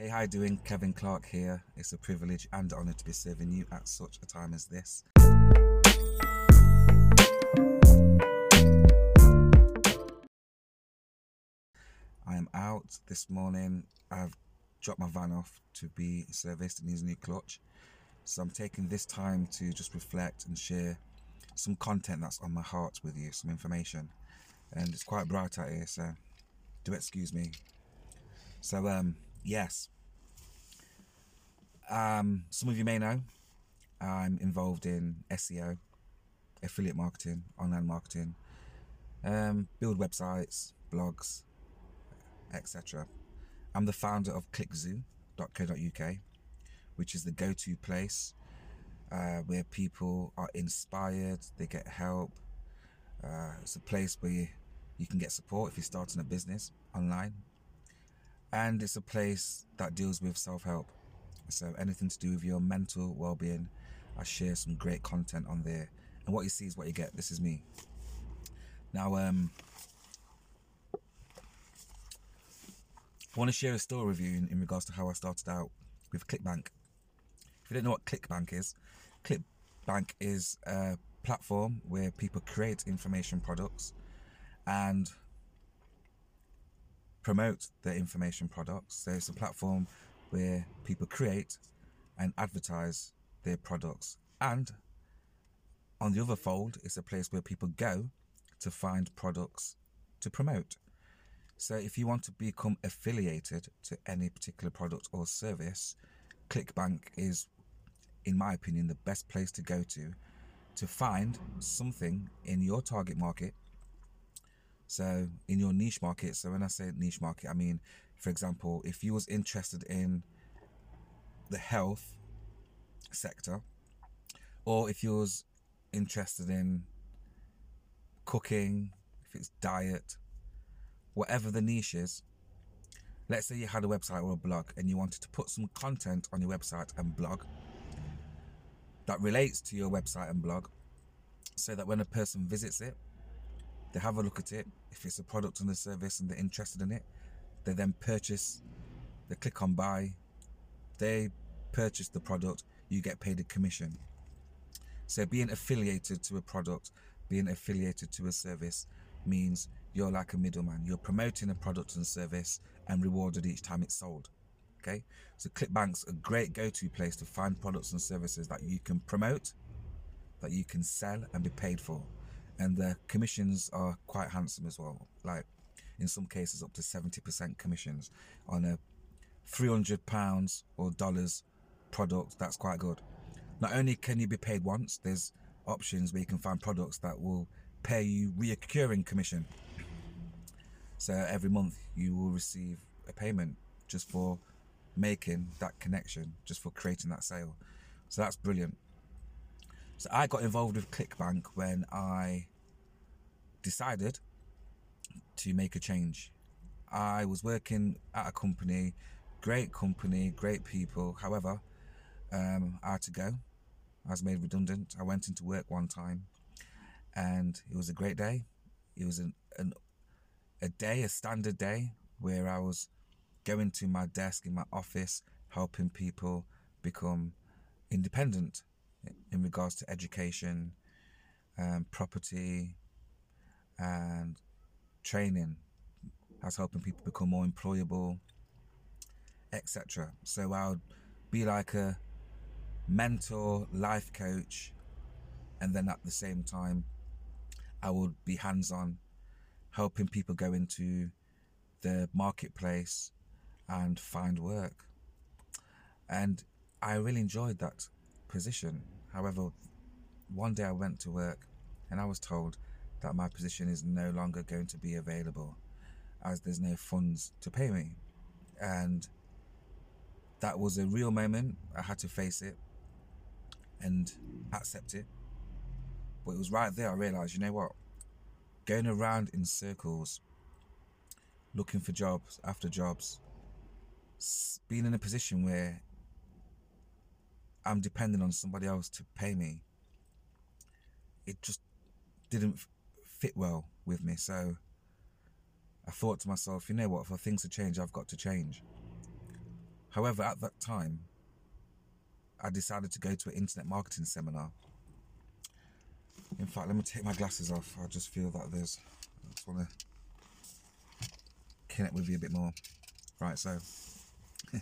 Hey, how you doing? Kevin Clarke here. It's a privilege and honour to be serving you at such a time as this. I am out this morning. I've dropped my van off to be serviced. It needs a new clutch. So I'm taking this time to just reflect and share some content that's on my heart with you, some information. And it's quite bright out here, so do excuse me. So um yes. Um some of you may know I'm involved in SEO, affiliate marketing, online marketing, um, build websites, blogs, etc. I'm the founder of clickzoo.co.uk, which is the go to place uh, where people are inspired, they get help. Uh, it's a place where you, you can get support if you're starting a business online. And it's a place that deals with self help. So, anything to do with your mental well being, I share some great content on there. And what you see is what you get. This is me. Now, um, I want to share a story with you in, in regards to how I started out with ClickBank. If you don't know what ClickBank is, ClickBank is a platform where people create information products and promote their information products. So it's a platform where people create and advertise their products. And on the other fold, it's a place where people go to find products to promote. So if you want to become affiliated to any particular product or service, ClickBank is, in my opinion, the best place to go to to find something in your target market. So in your niche market. So when I say niche market, I mean, for example, if you was interested in the health sector, or if you was interested in cooking, if it's diet, whatever the niche is. Let's say you had a website or a blog and you wanted to put some content on your website and blog that relates to your website and blog so that when a person visits it, they have a look at it. If it's a product and a service and they're interested in it, they then purchase, they click on buy, they purchase the product, you get paid a commission. So being affiliated to a product, being affiliated to a service means you're like a middleman. You're promoting a product and service and rewarded each time it's sold. Okay, so ClickBank's a great go-to place to find products and services that you can promote, that you can sell and be paid for, and the commissions are quite handsome as well. Like in some cases, up to seventy percent commissions on a three hundred pounds or dollars product. That's quite good. Not only can you be paid once, there's options where you can find products that will pay you reoccurring commission. So every month you will receive a payment just for making that connection, just for creating that sale. So that's brilliant. So I got involved with ClickBank when I decided to make a change. I was working at a company, great company, great people. However, um, I had to go. I was made redundant. I went into work one time and it was a great day. It was an, an a day, a standard day, where I was going to my desk in my office, helping people become independent in regards to education, um, property, and training. Was helping people become more employable, etc. So I would be like a mentor, life coach, and then at the same time, I would be hands on helping people go into the marketplace and find work. And I really enjoyed that position. However, one day I went to work and I was told that my position is no longer going to be available as there's no funds to pay me. And that was a real moment. I had to face it and accept it. But it was right there I realized, you know what? going around in circles, looking for jobs after jobs, being in a position where I'm depending on somebody else to pay me, it just didn't fit well with me. So I thought to myself, you know what, for things to change, I've got to change. However, at that time, I decided to go to an internet marketing seminar. In fact, let me take my glasses off. I just feel that there's, I just want to connect with you a bit more. Right, so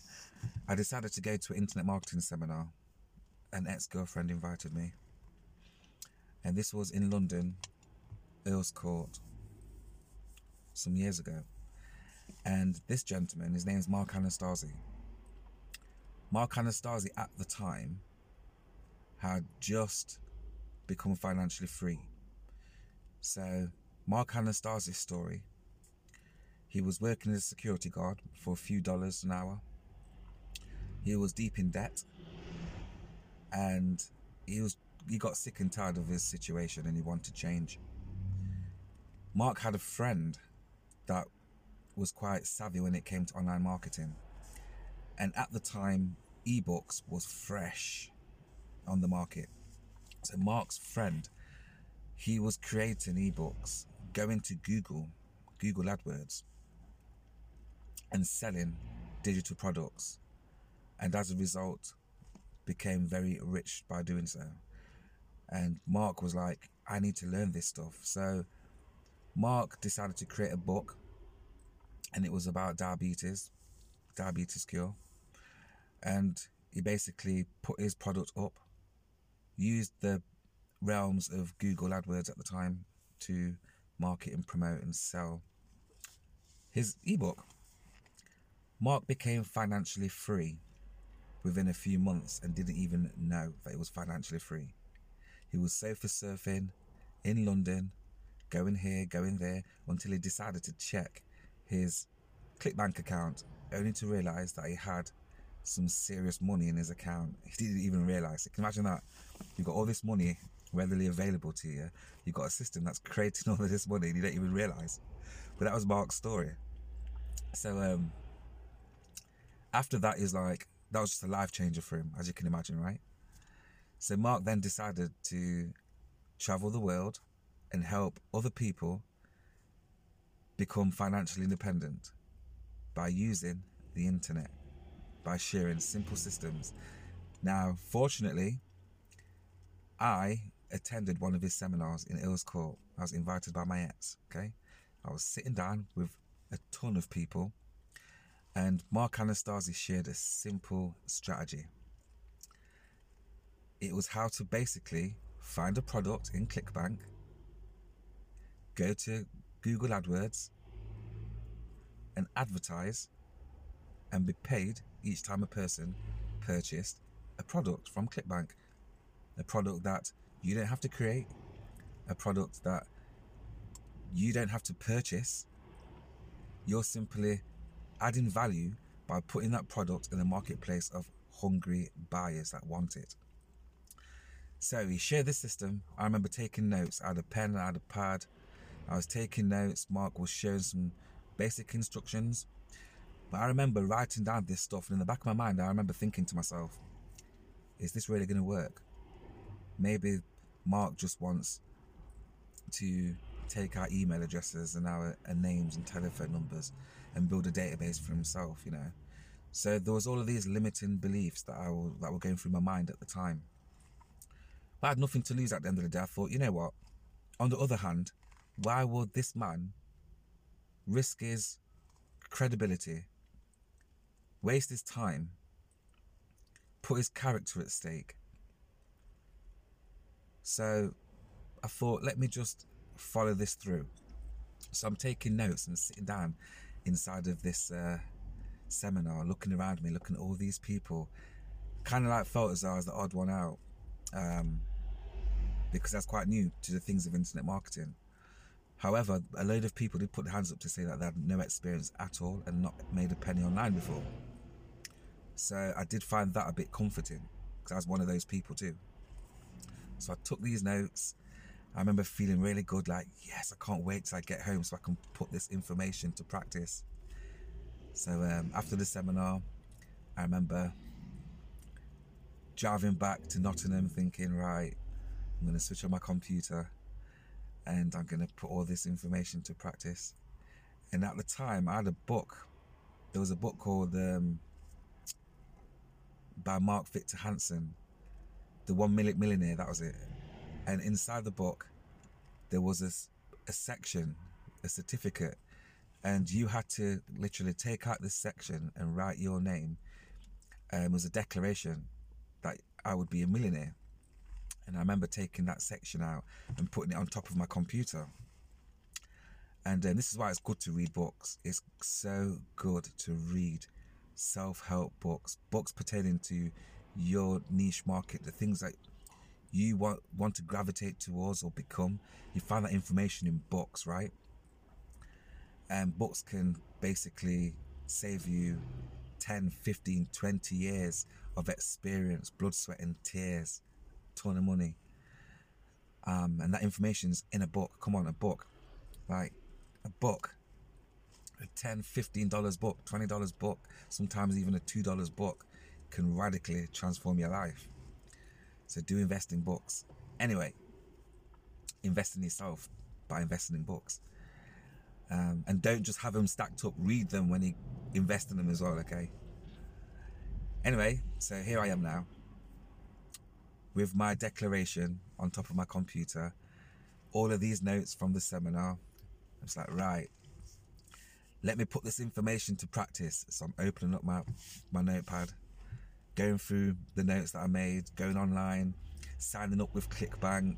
I decided to go to an internet marketing seminar. An ex girlfriend invited me. And this was in London, Earl's Court, some years ago. And this gentleman, his name is Mark Anastasi. Mark Anastasi at the time had just become financially free. So, Mark Anastasi's story he was working as a security guard for a few dollars an hour. He was deep in debt and he was he got sick and tired of his situation and he wanted change. Mark had a friend that was quite savvy when it came to online marketing. And at the time, ebooks was fresh on the market. So Mark's friend, he was creating ebooks, going to Google, Google AdWords, and selling digital products. And as a result, became very rich by doing so. And Mark was like, I need to learn this stuff. So Mark decided to create a book and it was about diabetes, diabetes cure. And he basically put his product up, used the realms of Google AdWords at the time to market and promote and sell his ebook. Mark became financially free within a few months and didn't even know that he was financially free. He was sofa surfing in London, going here, going there, until he decided to check his ClickBank account, only to realize that he had some serious money in his account. He didn't even realize it. Can you imagine that? You've got all this money readily available to you. You've got a system that's creating all of this money and you don't even realize. But that was Mark's story. So um, after he's like that was just a life changer for him, as you can imagine, right? So Mark then decided to travel the world and help other people become financially independent by using the internet, by sharing simple systems. Now, fortunately, I attended one of his seminars in Earl's Court. I was invited by my ex, okay? I was sitting down with a ton of people, and Mark Anastasi shared a simple strategy. It was how to basically find a product in ClickBank, go to Google AdWords, and advertise and be paid each time a person purchased a product from ClickBank. A product that you don't have to create, a product that you don't have to purchase. You're simply adding value by putting that product in the marketplace of hungry buyers that want it. So he shared this system. I remember taking notes. I had a pen, I had a pad. I was taking notes. Mark was sharing some basic instructions. But I remember writing down this stuff, and in the back of my mind, I remember thinking to myself, is this really going to work? Maybe Mark just wants to take our email addresses and our and names and telephone numbers and build a database for himself, you know. So there was all of these limiting beliefs that I were, that were going through my mind at the time. But I had nothing to lose at the end of the day. I thought, you know what? On the other hand, why would this man risk his credibility, waste his time, put his character at stake? So I thought, let me just follow this through. So I'm taking notes and sitting down inside of this uh, seminar, looking around me, looking at all these people. Kind of like felt as I was the odd one out um, because that's quite new to the things of internet marketing. However, a load of people did put their hands up to say that they had no experience at all and not made a penny online before. So I did find that a bit comforting because I was one of those people too. So I took these notes. I remember feeling really good, like, yes, I can't wait till I get home so I can put this information to practice. So um, after the seminar, I remember driving back to Nottingham thinking, right, I'm going to switch on my computer and I'm going to put all this information to practice. And at the time, I had a book. There was a book called um, by Mark Victor Hansen, the one millionaire. That was it. And inside the book, there was a, a section, a certificate, and you had to literally take out this section and write your name. Um, it was a declaration that I would be a millionaire. And I remember taking that section out and putting it on top of my computer. And um, this is why it's good to read books. It's so good to read self help books, books pertaining to your niche market, the things that you want, want to gravitate towards or become. You find that information in books, right? And books can basically save you 10, 15, 20 years of experience, blood, sweat, and tears, ton of money. Um, and that information's in a book. Come on, a book. Like a book. A 10 $15 book, $20 book, sometimes even a $2 book can radically transform your life. So do invest in books. Anyway, invest in yourself by investing in books. Um, and don't just have them stacked up, read them when you invest in them as well, okay? Anyway, so here I am now with my declaration on top of my computer, all of these notes from the seminar. I was like, right, let me put this information to practice. So I'm opening up my, my notepad, going through the notes that I made, going online, signing up with ClickBank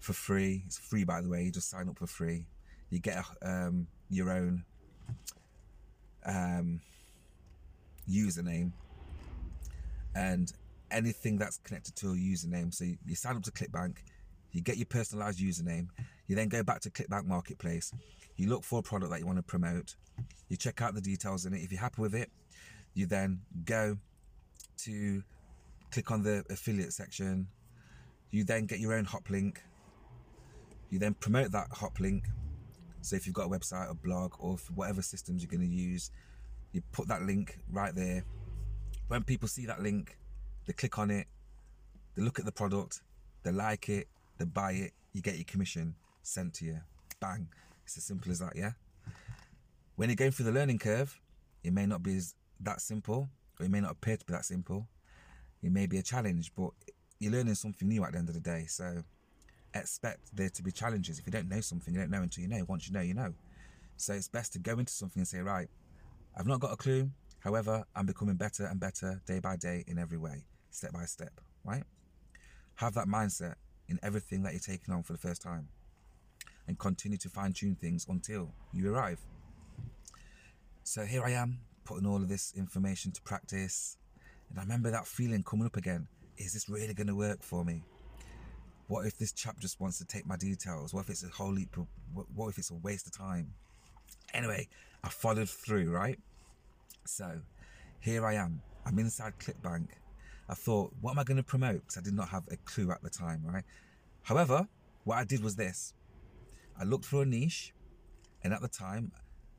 for free. It's free, by the way. You just sign up for free. You get um, your own um, username and anything that's connected to a username. So you, you sign up to ClickBank, you get your personalized username, you then go back to ClickBank Marketplace, you look for a product that you want to promote, you check out the details in it. If you're happy with it, you then go to click on the affiliate section. You then get your own hop link. You then promote that hop link. So if you've got a website, a blog, or whatever systems you're going to use, you put that link right there when people see that link, they click on it, they look at the product, they like it, they buy it, you get your commission sent to you. Bang. It's as simple as that, yeah? When you're going through the learning curve, it may not be as, that simple, it may not appear to be that simple. It may be a challenge, but you're learning something new at the end of the day. So expect there to be challenges. If you don't know something, you don't know until you know. Once you know, you know. So it's best to go into something and say, right, I've not got a clue. However, I'm becoming better and better day by day in every way, step by step, right? Have that mindset in everything that you're taking on for the first time and continue to fine tune things until you arrive. So here I am, putting all of this information to practice. And I remember that feeling coming up again. Is this really going to work for me? What if this chap just wants to take my details? What if it's a whole leap? Of, what if it's a waste of time? Anyway, I followed through, right? So here I am. I'm inside ClickBank. I thought, what am I going to promote? Because I did not have a clue at the time, right? However, what I did was this I looked for a niche, and at the time,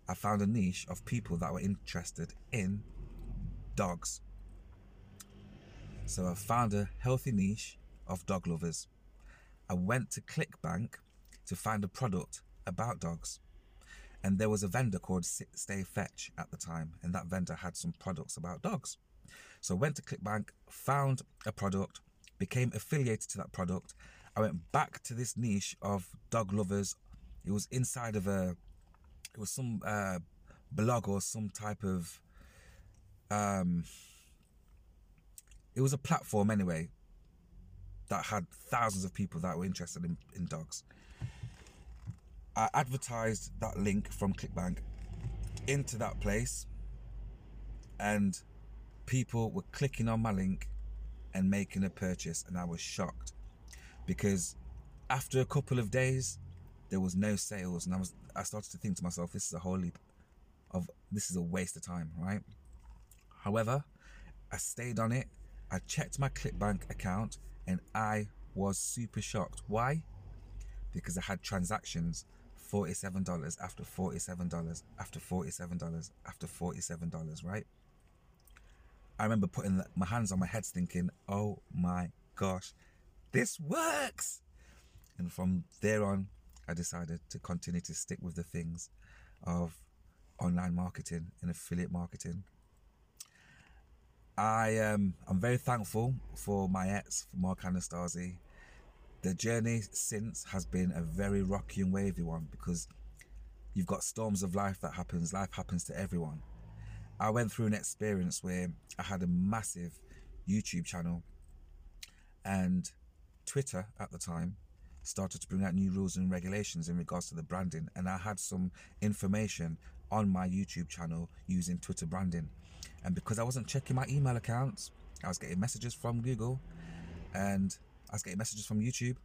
I found a niche of people that were interested in dogs. So I found a healthy niche of dog lovers. I went to ClickBank to find a product about dogs. And there was a vendor called Stay Fetch at the time, and that vendor had some products about dogs. So I went to ClickBank, found a product, became affiliated to that product. I went back to this niche of dog lovers. It was inside of a, it was some uh, blog or some type of, um, it was a platform anyway that had thousands of people that were interested in, in dogs. I advertised that link from ClickBank into that place, and people were clicking on my link and making a purchase, and I was shocked because after a couple of days, there was no sales, and I was I started to think to myself, this is a whole of this is a waste of time, right? However, I stayed on it. I checked my ClickBank account, and I was super shocked. Why? Because I had transactions $47 after $47 after $47 after $47, right? I remember putting my hands on my head thinking, oh my gosh, this works. And from there on, I decided to continue to stick with the things of online marketing and affiliate marketing. I um I'm very thankful for my ex, for Mark Anastasi. The journey since has been a very rocky and wavy one because you've got storms of life that happens. Life happens to everyone. I went through an experience where I had a massive YouTube channel and Twitter at the time started to bring out new rules and regulations in regards to the branding and I had some information on my YouTube channel using Twitter branding. And because I wasn't checking my email accounts I was getting messages from Google and I was getting messages from YouTube.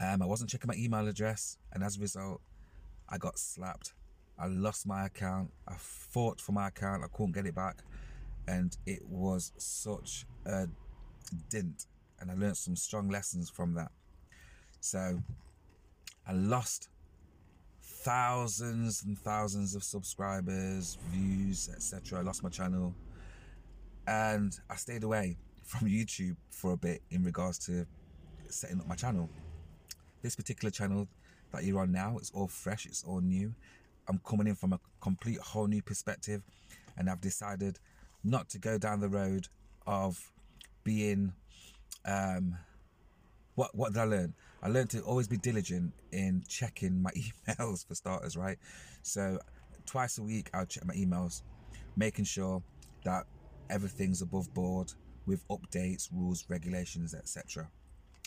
Um, I wasn't checking my email address and as a result I got slapped. I lost my account. I fought for my account. I couldn't get it back. And it was such a dint and I learned some strong lessons from that so I lost thousands and thousands of subscribers, views, etc. I lost my channel and I stayed away from YouTube for a bit in regards to setting up my channel. This particular channel that you're on now, it's all fresh, it's all new. I'm coming in from a complete whole new perspective and I've decided not to go down the road of being um, what what did I learn? I learned to always be diligent in checking my emails for starters, right? So twice a week I'll check my emails, making sure that everything's above board with updates, rules, regulations, etc.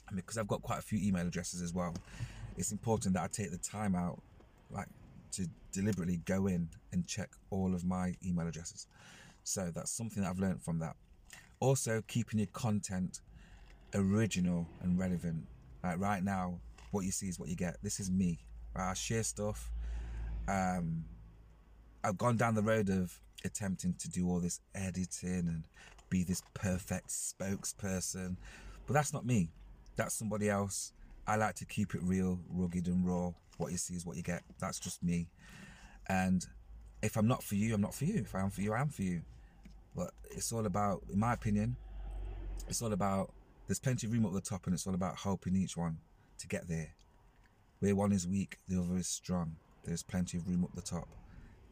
And because I've got quite a few email addresses as well, it's important that I take the time out, like to deliberately go in and check all of my email addresses. So that's something that I've learned from that. Also, keeping your content original and relevant like right now, what you see is what you get. This is me. I share stuff. Um, I've gone down the road of attempting to do all this editing and be this perfect spokesperson, but that's not me. That's somebody else. I like to keep it real, rugged, and raw. What you see is what you get. That's just me. And if I'm not for you, I'm not for you. If I am for you, I am for you. But it's all about, in my opinion, it's all about there's plenty of room up the top, and it's all about helping each one to get there. Where one is weak, the other is strong. There's plenty of room up the top.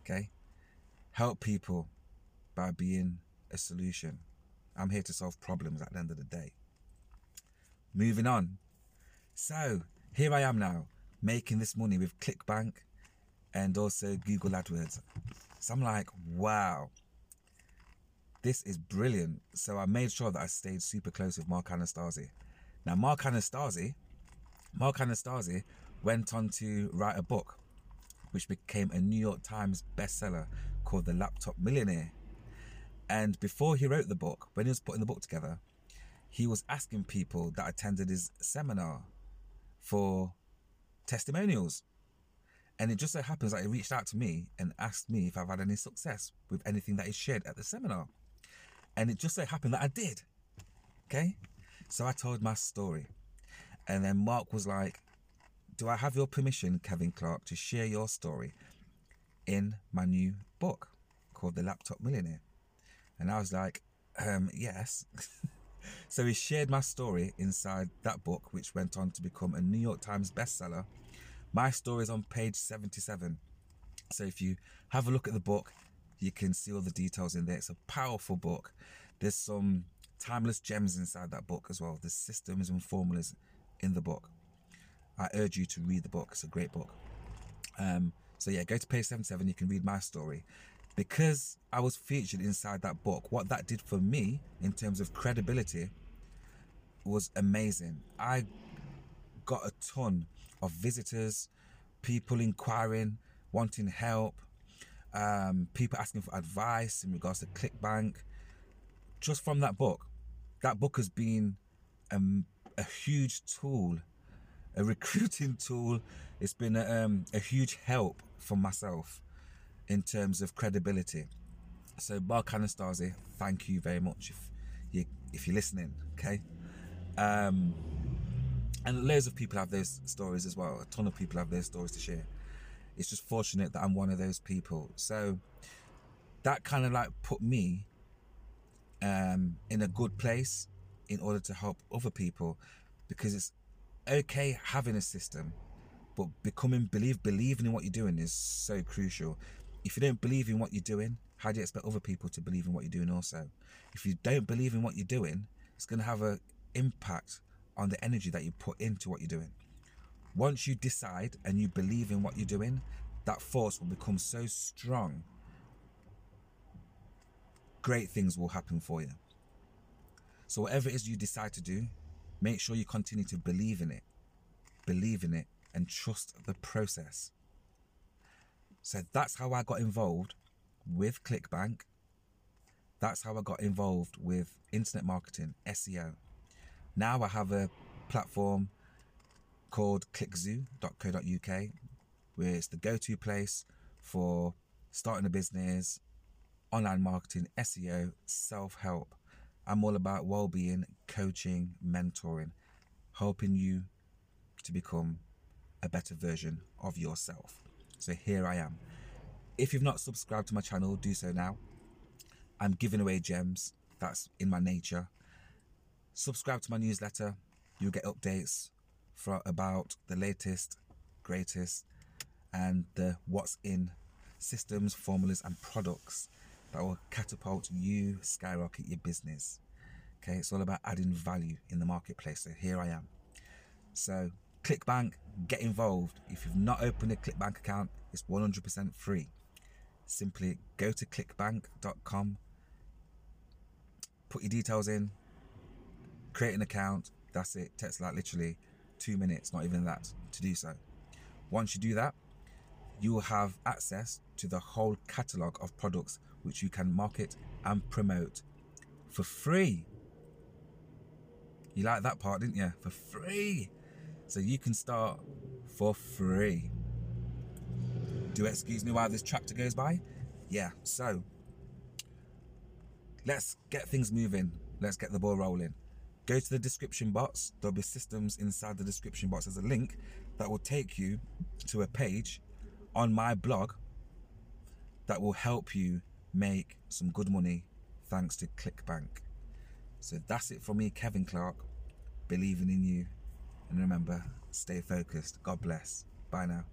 Okay? Help people by being a solution. I'm here to solve problems at the end of the day. Moving on. So, here I am now, making this money with ClickBank and also Google AdWords. So I'm like, wow, this is brilliant. So I made sure that I stayed super close with Mark Anastasi. Now, Mark Anastasi, Mark Anastasi went on to write a book, which became a New York Times bestseller called The Laptop Millionaire. And before he wrote the book, when he was putting the book together, he was asking people that attended his seminar for testimonials. And it just so happens that he reached out to me and asked me if I've had any success with anything that he shared at the seminar. And it just so happened that I did. Okay? So I told my story. And then Mark was like, Do I have your permission, Kevin Clarke, to share your story in my new book called The Laptop Millionaire? And I was like, um, Yes. so he shared my story inside that book, which went on to become a New York Times bestseller. My story is on page 77. So if you have a look at the book, you can see all the details in there. It's a powerful book. There's some timeless gems inside that book as well. There's systems and formulas in the book. I urge you to read the book. It's a great book. Um, so yeah, go to page 77. You can read my story. Because I was featured inside that book, what that did for me in terms of credibility was amazing. I got a ton of visitors, people inquiring, wanting help, um, people asking for advice in regards to ClickBank. Just from that book, that book has been um, a huge tool, a recruiting tool. It's been a, um, a huge help for myself in terms of credibility. So, Mark Anastasi, thank you very much if you if you're listening. Okay, um, and loads of people have those stories as well. A ton of people have their stories to share. It's just fortunate that I'm one of those people. So that kind of like put me um, in a good place in order to help other people because it's okay having a system, but becoming believe believing in what you're doing is so crucial. If you don't believe in what you're doing, how do you expect other people to believe in what you're doing also? If you don't believe in what you're doing, it's going to have an impact on the energy that you put into what you're doing. Once you decide and you believe in what you're doing, that force will become so strong. Great things will happen for you. So, whatever it is you decide to do, make sure you continue to believe in it, believe in it, and trust the process. So, that's how I got involved with ClickBank. That's how I got involved with internet marketing, SEO. Now I have a platform called clickzoo.co.uk where it's the go to place for starting a business, online marketing, SEO, self help. I'm all about well being, coaching, mentoring, helping you to become a better version of yourself. So here I am. If you've not subscribed to my channel, do so now. I'm giving away gems, that's in my nature. Subscribe to my newsletter, you'll get updates for about the latest, greatest, and the what's in systems, formulas, and products that will catapult you, skyrocket your business. Okay, it's all about adding value in the marketplace. So here I am. So ClickBank, get involved. If you've not opened a ClickBank account, it's 100% free. Simply go to clickbank.com, put your details in, create an account. That's it. Takes like literally two minutes, not even that, to do so. Once you do that, you will have access to the whole catalogue of products which you can market and promote for free. You like that part, didn't you? For free. So you can start for free. Do excuse me while this tractor goes by? Yeah, so let's get things moving. Let's get the ball rolling. Go to the description box. There'll be systems inside the description box. There's a link that will take you to a page on my blog that will help you make some good money thanks to ClickBank. So that's it from me, Kevin Clarke, believing in you. And remember, stay focused. God bless. Bye now.